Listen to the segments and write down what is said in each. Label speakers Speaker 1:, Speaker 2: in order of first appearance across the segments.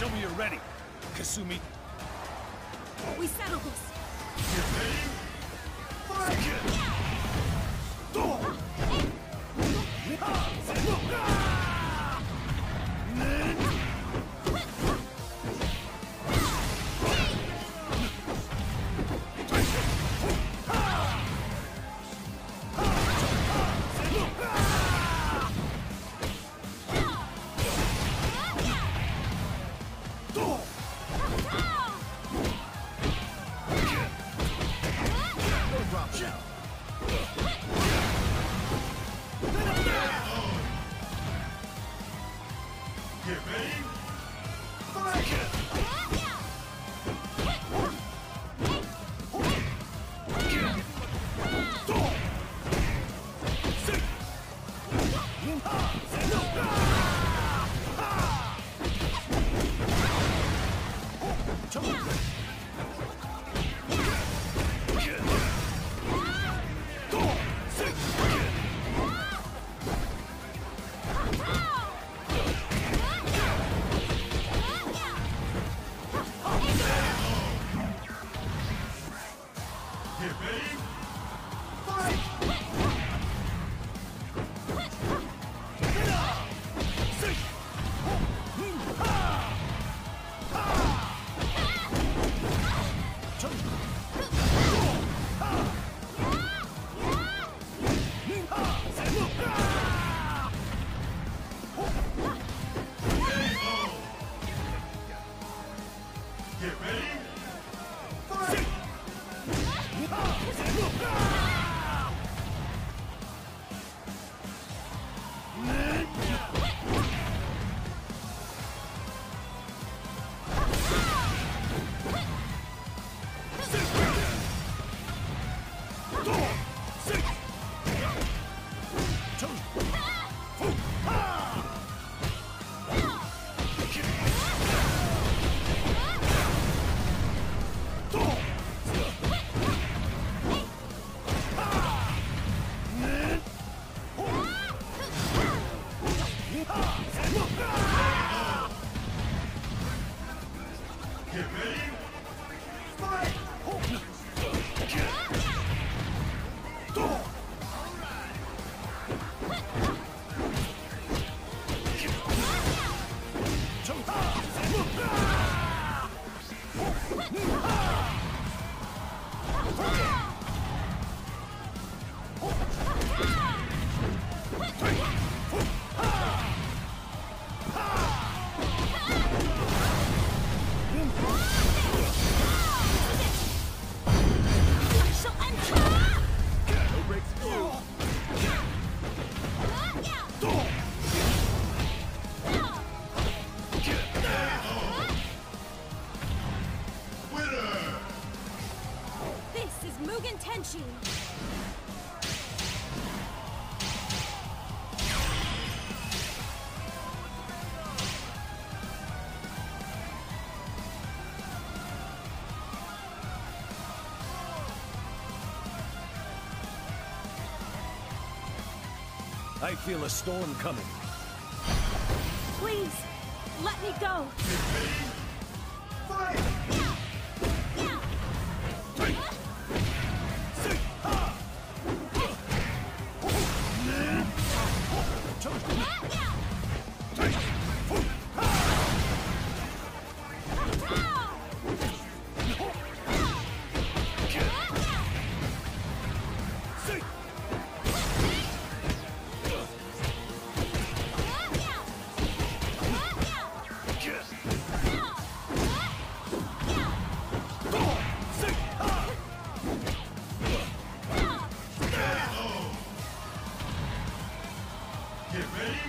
Speaker 1: Show me you're ready, Kasumi.
Speaker 2: We settle this. Get ready? Break! This
Speaker 1: I feel a storm coming.
Speaker 2: Please, let me go.
Speaker 1: get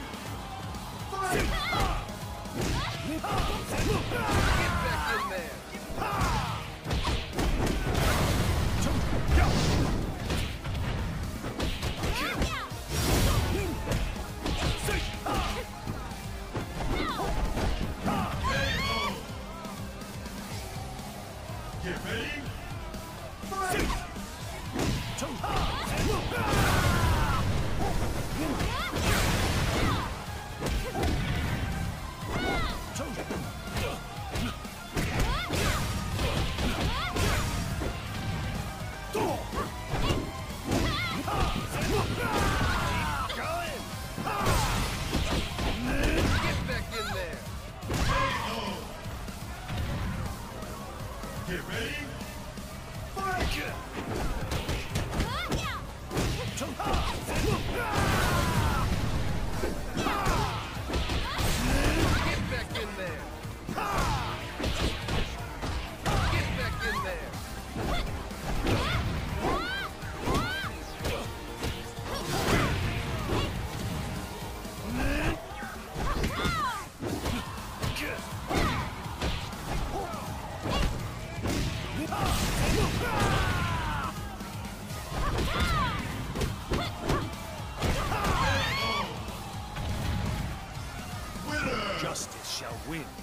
Speaker 1: Yeah! Chosen! Win.